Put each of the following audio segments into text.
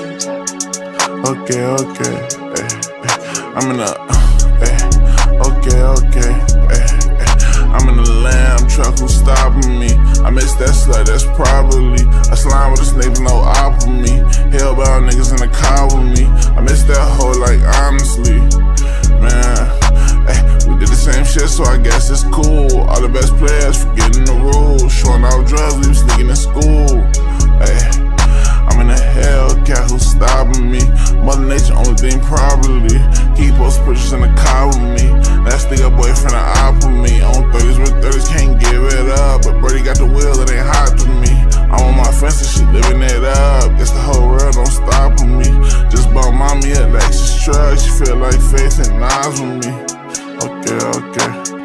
Okay, okay. Ay, ay. I'm in a. Ay, okay, okay. Ay, ay. I'm in a lamb truck who's stopping me. I miss that slut, that's probably a slime with a snake, no op with me. Hellbound niggas in the car with me. I miss that hoe, like honestly. Man, ay, we did the same shit, so I guess it's cool. All the best players forgetting the rules. Showing off drugs, we was sneaking in school. Nature, only thing probably. Keep post pictures in the car with me. That sticker boyfriend I op with me. On 30s with 30s, can't give it up. But Brady got the wheel, it ain't hot to me. I'm on my fence and she living it up. Guess the whole world don't stop with me. Just bought mommy a Lexus truck. She feel like Faith and Nas with me. Okay, okay.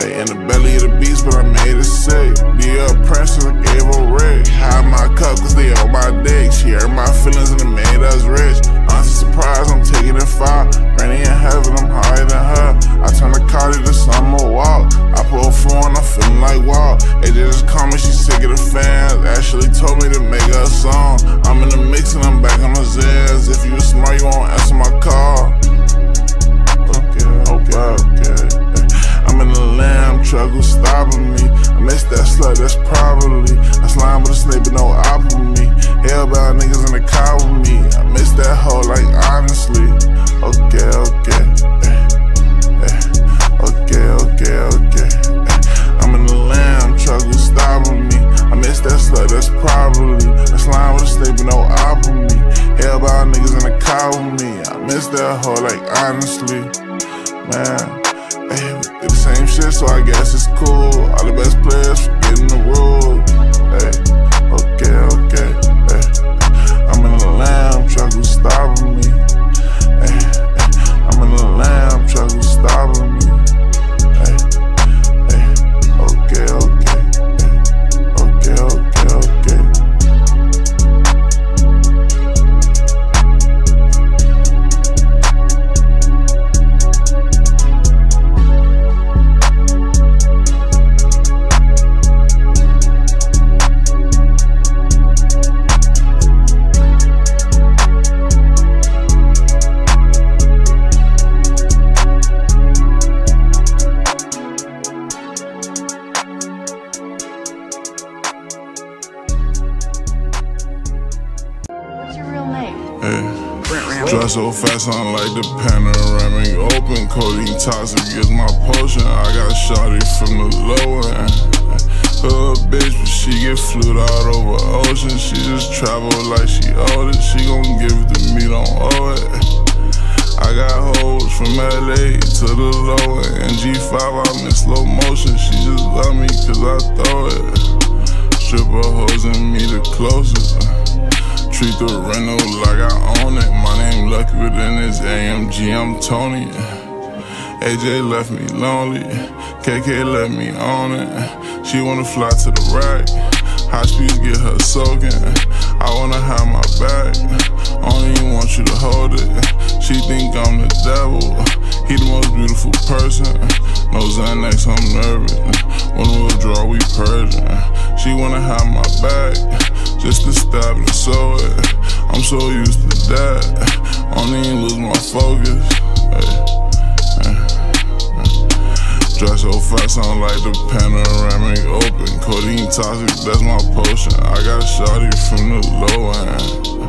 In the belly of the beast, but I made it sick. The princess, I gave her Rick. Hide my cup, cause they on my dick. She hurt my feelings and it made us rich. That's probably a slime with a snake, but no op with me. Hellbound niggas in the car with me. I miss that hoe, like honestly. Okay, okay. eh, eh. Okay, okay, okay. eh. I'm in a lamb truck who's stopping me. I miss that slut, that's probably a slime with a snake, but no op with me. Hellbound niggas in the car with me. I miss that hoe, like honestly. Man. Did the same shit, so I guess it's cool. All the best players forgetting the rules. Hey, okay, okay. Hey, I'm in a lamb truck who's stopping me. So fast, I'm like the panoramic open. Codeine toxic is my potion. I got shawty from the low end. Her bitch, but she get flued out over ocean. She just travel like she owed it. She gon' give it to me, don't owe it. I got hoes from LA to the low end. G5, I'm in slow motion. She just love me cause I throw it. Stripper hoes and me the closest. Treat the rental like I own it. My name Lucky within this AMG, I'm Tony. AJ left me lonely. KK left me on it. She wanna fly to the rack. High speeds get her soaking. I wanna have my back. Only want you to hold it. She think I'm the devil. He the most beautiful person. No Xanax, I'm nervous. When we withdraw, we purging. She wanna have my back. Just to stab and sew it. I'm so used to that. Only lose my focus. Dress so fast, sound like the panoramic open. Codeine toxic, that's my potion. I got shawty from the low end.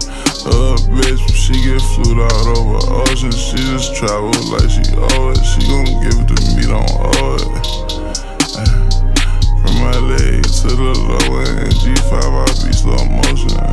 Uh, bitch, she get flued out over ocean. She just travel like she owe it. She gon' give it to me, don't owe it. From LA to the low end, G5, I be slow motion.